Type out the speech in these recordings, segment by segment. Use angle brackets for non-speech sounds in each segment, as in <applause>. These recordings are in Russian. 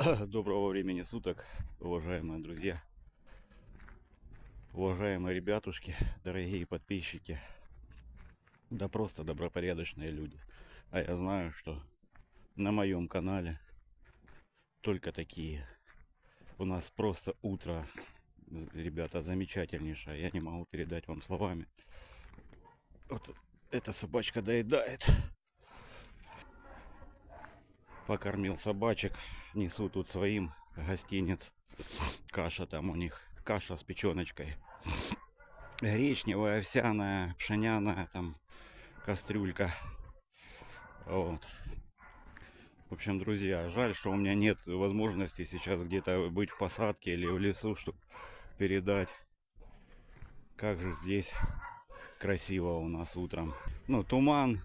<coughs> Доброго времени суток, уважаемые друзья, уважаемые ребятушки, дорогие подписчики, да просто добропорядочные люди. А я знаю, что на моем канале только такие. У нас просто утро, ребята, замечательнейшее. Я не могу передать вам словами. Вот эта собачка доедает. Покормил собачек несу тут своим гостиниц. Каша там у них, каша с печеночкой. Гречневая, овсяная, пшеняная, там кастрюлька. Вот. В общем, друзья, жаль, что у меня нет возможности сейчас где-то быть в посадке или в лесу, чтобы передать, как же здесь красиво у нас утром. Ну, туман,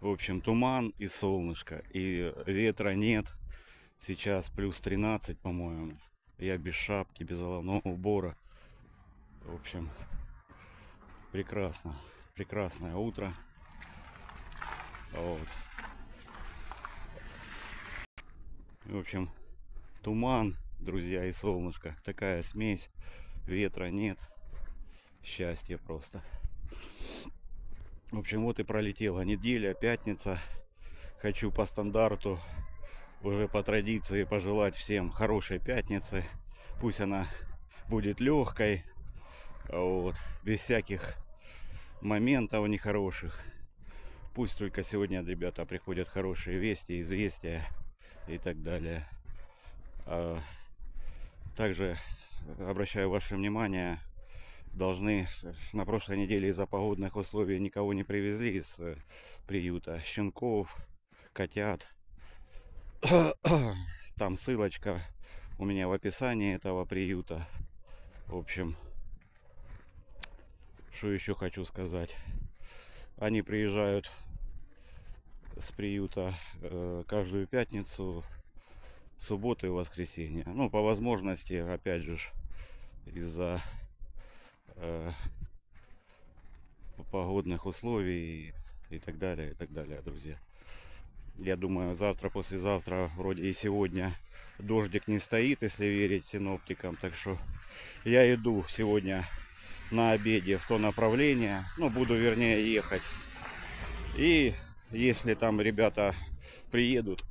в общем, туман и солнышко, и ветра нет. Сейчас плюс 13, по-моему. Я без шапки, без головного убора. В общем, прекрасно. Прекрасное утро. Вот. В общем, туман, друзья, и солнышко. Такая смесь. Ветра нет. Счастье просто. В общем, вот и пролетела неделя, пятница. Хочу по стандарту уже по традиции пожелать всем хорошей пятницы. Пусть она будет легкой, вот, без всяких моментов нехороших. Пусть только сегодня, ребята, приходят хорошие вести, известия и так далее. А также обращаю ваше внимание, должны на прошлой неделе из-за погодных условий никого не привезли из э, приюта. Щенков, котят, <coughs> Там ссылочка у меня в описании этого приюта. В общем, что еще хочу сказать. Они приезжают с приюта э, каждую пятницу, субботу и воскресенье. Ну, по возможности, опять же, из-за э, погодных условий и так далее, и так далее, друзья. Я думаю, завтра, послезавтра, вроде и сегодня дождик не стоит, если верить синоптикам. Так что я иду сегодня на обеде в то направление. Ну, буду, вернее, ехать. И если там ребята приедут,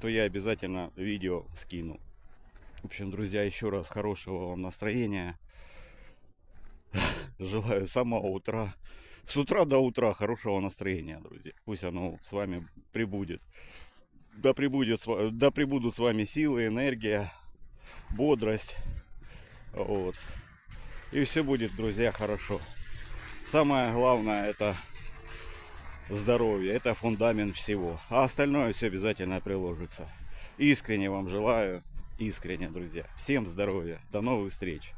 то я обязательно видео скину. В общем, друзья, еще раз хорошего вам настроения. <laughs> Желаю с самого утра с утра до утра хорошего настроения, друзья. Пусть оно с вами прибудет. Да, прибудет, да прибудут с вами силы, энергия, бодрость. Вот. И все будет, друзья, хорошо. Самое главное это здоровье. Это фундамент всего. А остальное все обязательно приложится. Искренне вам желаю. Искренне, друзья. Всем здоровья. До новых встреч.